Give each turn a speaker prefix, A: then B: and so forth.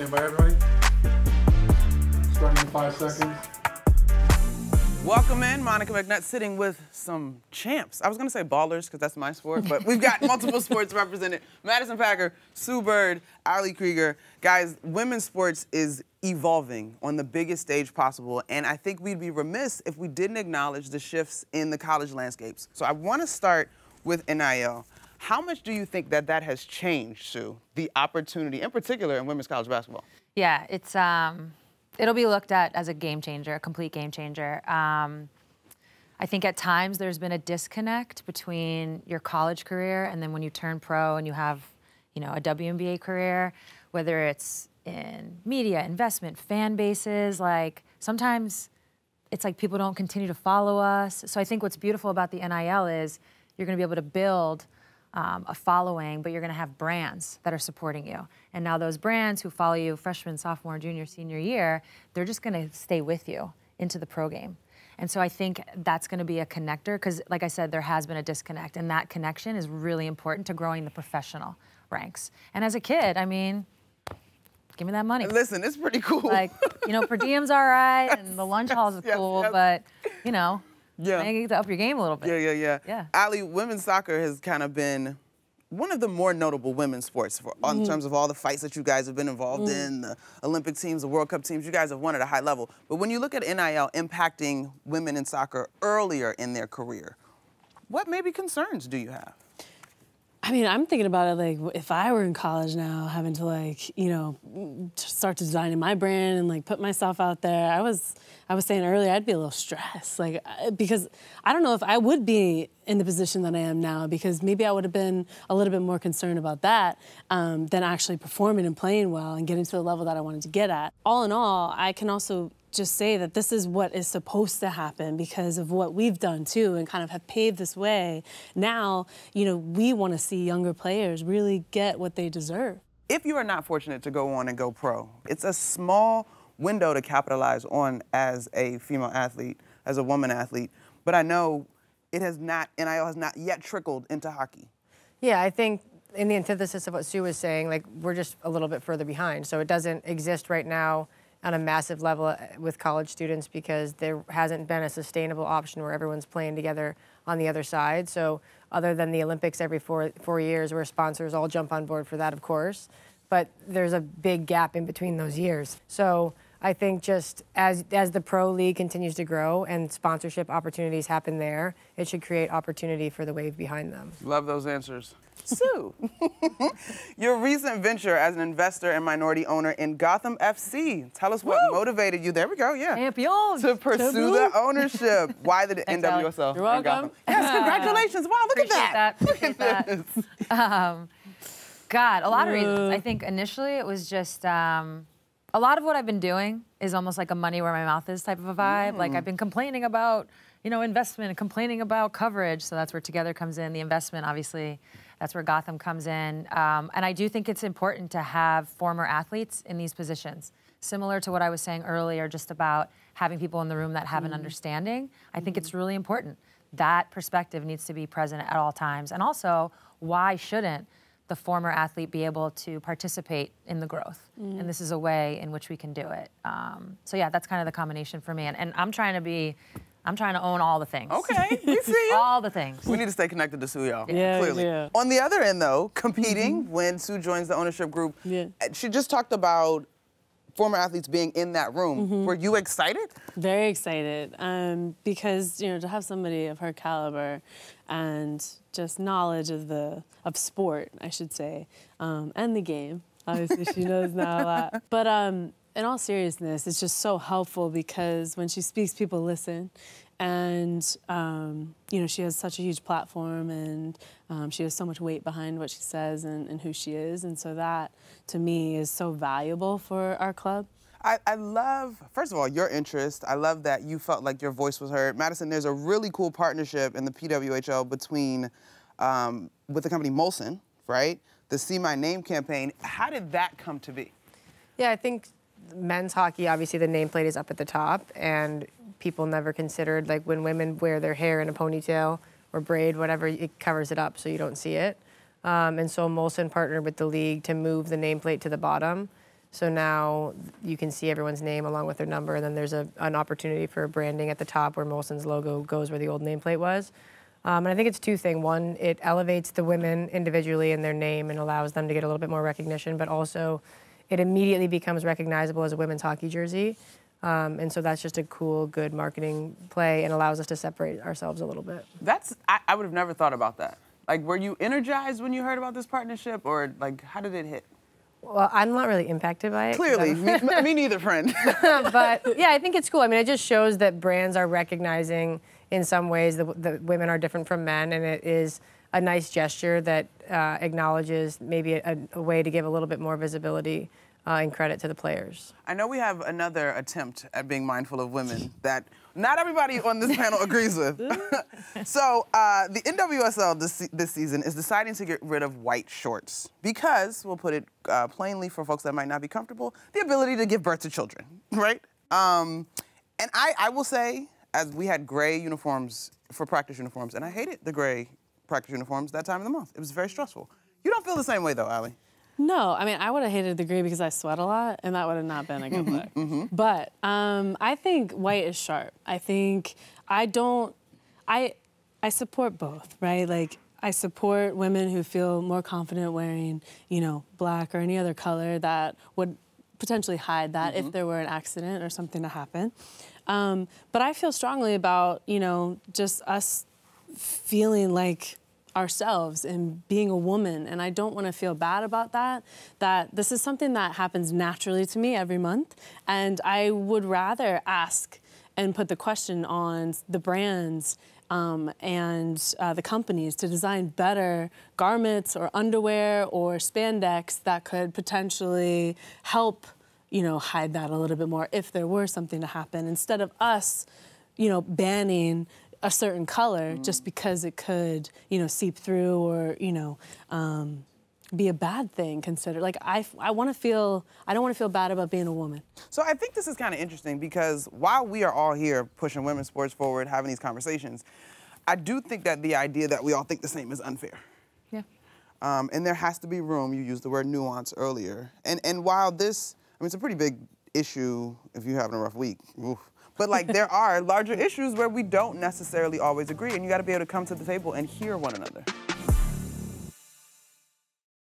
A: Stand by, everybody. Starting in five seconds.
B: Welcome in, Monica McNutt, sitting with some champs. I was gonna say ballers because that's my sport, but we've got multiple sports represented. Madison Packer, Sue Bird, Ali Krieger. Guys, women's sports is evolving on the biggest stage possible, and I think we'd be remiss if we didn't acknowledge the shifts in the college landscapes. So I wanna start with NIL. How much do you think that that has changed, Sue, the opportunity, in particular in women's college basketball?
C: Yeah, it's um, it'll be looked at as a game changer, a complete game changer. Um, I think at times there's been a disconnect between your college career and then when you turn pro and you have, you know, a WNBA career, whether it's in media, investment, fan bases, like sometimes it's like people don't continue to follow us. So I think what's beautiful about the NIL is you're going to be able to build um, a following, but you're going to have brands that are supporting you. And now those brands who follow you freshman, sophomore, junior, senior year, they're just going to stay with you into the pro game. And so I think that's going to be a connector because, like I said, there has been a disconnect, and that connection is really important to growing the professional ranks. And as a kid, I mean, give me that money.
B: Listen, it's pretty cool.
C: Like, you know, per diem's all right, and the lunch halls is
B: yes,
C: cool,
B: yes.
C: but you know,
B: Yeah.
C: you get to up your game a little bit.
B: Yeah, yeah, yeah.
C: Yeah.
B: Ali, women's soccer has kind of been one of the more notable women's sports for,
C: Mm-hmm.
B: in terms of all the fights that you guys have been involved in, the Olympic teams, the World Cup teams. You guys have won at a high level. But when you look at NIL impacting women in soccer earlier in their career, what maybe concerns do you have?
D: I mean, I'm thinking about it like if I were in college now, having to like, you know, start to designing my brand and like put myself out there. I was, I was saying earlier, I'd be a little stressed, like because I don't know if I would be in the position that I am now because maybe I would have been a little bit more concerned about that um, than actually performing and playing well and getting to the level that I wanted to get at. All in all, I can also just say that this is what is supposed to happen because of what we've done too and kind of have paved this way. Now, you know, we want to see younger players really get what they deserve.
B: If you are not fortunate to go on and go pro, it's a small window to capitalize on as a female athlete, as a woman athlete. But I know it has not, NIL has not yet trickled into hockey.
E: Yeah, I think in the antithesis of what Sue was saying, like we're just a little bit further behind. So it doesn't exist right now on a massive level uh, with college students because there hasn't been a sustainable option where everyone's playing together on the other side. So other than the Olympics every four four years, where sponsors all jump on board for that, of course, but there's a big gap in between those years. So I think just as as the pro league continues to grow and sponsorship opportunities happen there, it should create opportunity for the wave behind them.
B: Love those answers. Sue, your recent venture as an investor and minority owner in Gotham FC. Tell us what motivated you. There we go, yeah.
C: Champions.
B: To pursue the ownership. Why the
C: Thanks, Ali.
B: NWSL?
D: You're
B: in
D: welcome.
B: Gotham? Yes, congratulations. Wow, look
C: Appreciate
B: at that.
C: that. Appreciate that. um, God, a lot of reasons. I think initially it was just um, a lot of what I've been doing is almost like a money where my mouth is type of a vibe. Like mm. I've been complaining about, you know, investment, and complaining about coverage. So that's where Togethxr comes in. The investment, obviously, that's where Gotham comes in. Um, and I do think it's important to have former athletes in these positions. Similar to what I was saying earlier, just about having people in the room that have an mm. understanding. I think it's mm. really important. That perspective needs to be present at all times. And also, why shouldn't the former athlete be able to participate in the growth? And this is a way in which we can do it. Um, so yeah, that's kind of the combination for me. And, and I'm trying to be, I'm trying to own all the things.
B: Okay, we see you.
C: all the things.
B: We need to stay connected to Sue, y'all.
D: Yeah,
B: clearly.
D: do.
B: On the other end, though, competing when Sue joins the ownership group,
D: Yeah.
B: she just talked about former athletes being in that room. Were you excited?
D: Very excited um, because you know to have somebody of her caliber and just knowledge of the of sport, I should say, um, and the game. Obviously, she knows now a lot. But um, in all seriousness, it's just so helpful because when she speaks, people listen, and um, you know she has such a huge platform and um, she has so much weight behind what she says and, and who she is, and so that to me is so valuable for our club.
B: I, I love, first of all, your interest. I love that you felt like your voice was heard. Madison, there's a really cool partnership in the PWHL between, um, with the company Molson, right? The See My Name campaign. How did that come to be?
E: Yeah, I think men's hockey, obviously the nameplate is up at the top, and people never considered like when women wear their hair in a ponytail or braid, whatever, it covers it up so you don't see it. Um, and so Molson partnered with the league to move the nameplate to the bottom. So now you can see everyone's name along with their number, and then there's a, an opportunity for branding at the top where Molson's logo goes where the old nameplate was. Um, and I think it's two things. One, it elevates the women individually in their name and allows them to get a little bit more recognition, but also it immediately becomes recognizable as a women's hockey jersey. Um, and so that's just a cool, good marketing play and allows us to separate ourselves a little bit.
B: That's I, I would have never thought about that. Like, were you energized when you heard about this partnership, or like, how did it hit?
E: Well, I'm not really impacted by it.
B: Clearly, me, me neither, friend.
E: but yeah, I think it's cool. I mean, it just shows that brands are recognizing in some ways that, that women are different from men, and it is a nice gesture that uh, acknowledges maybe a, a way to give a little bit more visibility uh, and credit to the players.
B: I know we have another attempt at being mindful of women that not everybody on this panel agrees with. so, uh, the NWSL this, this season is deciding to get rid of white shorts because, we'll put it uh, plainly for folks that might not be comfortable, the ability to give birth to children, right? Um, and I, I will say, as we had gray uniforms for practice uniforms, and I hated the gray practice uniforms that time of the month. It was very stressful. You don't feel the same way, though, Ali.
D: No, I mean I would have hated the gray because I sweat a lot, and that would have not been a good look. But um, I think white is sharp. I think I don't. I I support both, right? Like I support women who feel more confident wearing, you know, black or any other color that would potentially hide that if there were an accident or something to happen. Um, but I feel strongly about, you know, just us feeling like ourselves and being a woman and I don't want to feel bad about that that this is something that happens naturally to me every month and I would rather ask and put the question on the brands um, and uh, the companies to design better garments or underwear or spandex that could potentially help you know hide that a little bit more if there were something to happen instead of us you know banning a certain color just because it could, you know, seep through or, you know, um, be a bad thing considered. Like I, I want to feel, I don't want to feel bad about being a woman.
B: So I think this is kind of interesting because while we are all here pushing women's sports forward, having these conversations, I do think that the idea that we all think the same is unfair.
C: Yeah.
B: Um, and there has to be room. You used the word nuance earlier. And and while this, I mean, it's a pretty big issue if you're having a rough week. Oof. But like there are larger issues where we don't necessarily always agree, and you got to be able to come to the table and hear one another.